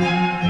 Música